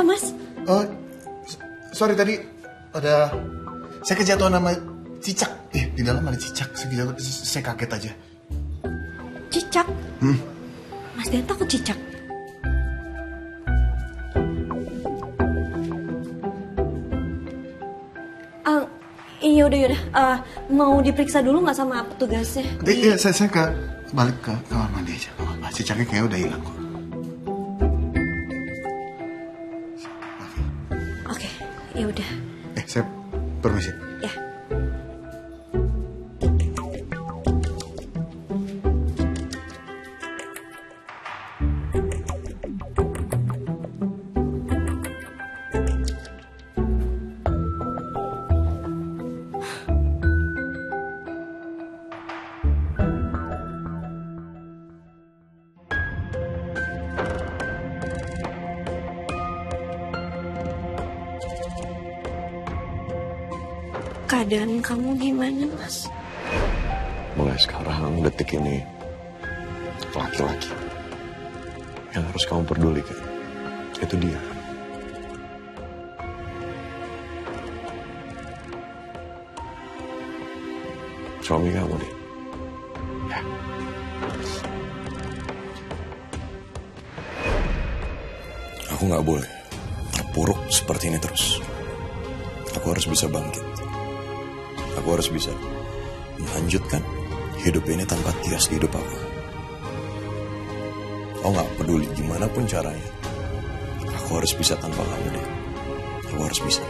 apa mas? Oh, sorry tadi ada saya kejatuhan nama cicak. Eh, di dalam ada cicak. Saya kejatuhan, saya kaget aja. Cicak? Hmm. Mas Dian takut cicak? Uh, iya udah yaudah. Uh, mau diperiksa dulu nggak sama petugasnya? Iya, saya, saya ke balik ke kamar mandi aja. Cicaknya kayaknya udah hilang kok. Ya udah. Eh, saya permisi. Ya. Keadaan kamu gimana, Mas? Mulai sekarang, detik ini, laki-laki yang harus kamu pedulikan itu dia. Suami kamu nih. Ya. Aku nggak boleh terpuruk seperti ini terus. Aku harus bisa bangkit. Aku harus bisa melanjutkan hidup ini tanpa tias di hidup aku. Oh nggak peduli gimana pun caranya. Aku harus bisa tanpa kamu deh. Aku harus bisa.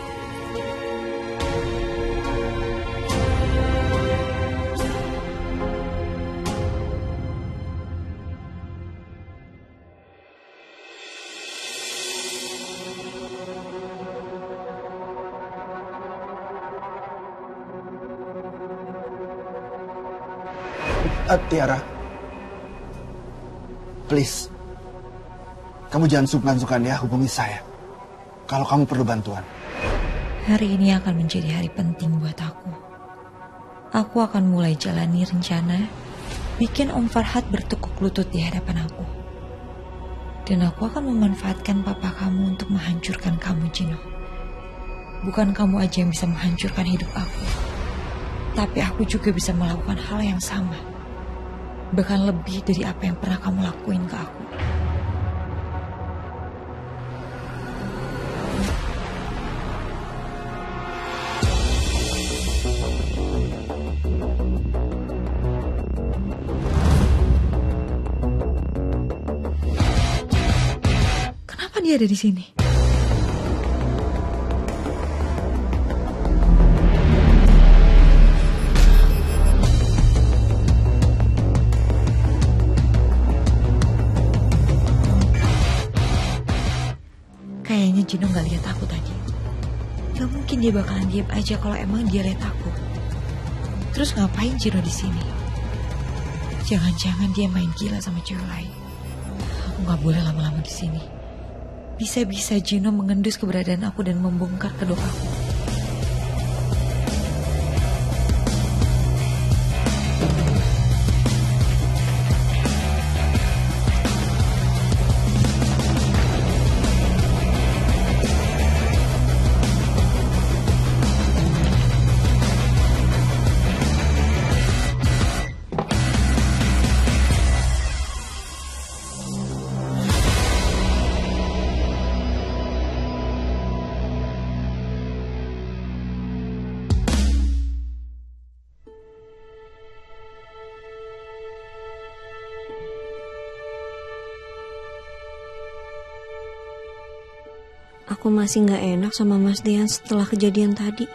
Uh, Tiara, please, kamu jangan sungkan-sungkan ya hubungi saya. Kalau kamu perlu bantuan. Hari ini akan menjadi hari penting buat aku. Aku akan mulai jalani rencana bikin Om Farhad bertekuk lutut di hadapan aku. Dan aku akan memanfaatkan papa kamu untuk menghancurkan kamu, Jino. Bukan kamu aja yang bisa menghancurkan hidup aku. Tapi aku juga bisa melakukan hal yang sama. Bahkan lebih dari apa yang pernah kamu lakuin ke aku. Kenapa dia ada di sini? Kayaknya Jino nggak lihat aku tadi. Gak mungkin dia bakalan diam aja kalau emang dia lihat aku. Terus ngapain Jino di sini? Jangan-jangan dia main gila sama cewek lain. Aku nggak boleh lama-lama di sini. Bisa-bisa Jino mengendus keberadaan aku dan membongkar kedok aku. Aku masih nggak enak sama Mas Dian setelah kejadian tadi.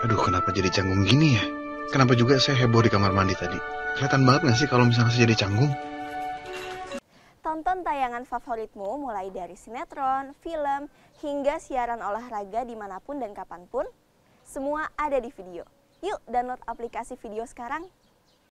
Aduh, kenapa jadi canggung gini ya? Kenapa juga saya heboh di kamar mandi tadi? Kelihatan banget gak sih kalau misalnya saya jadi canggung? Tonton tayangan favoritmu mulai dari sinetron, film, hingga siaran olahraga di mana pun dan kapan pun. Semua ada di video. Yuk download aplikasi video sekarang.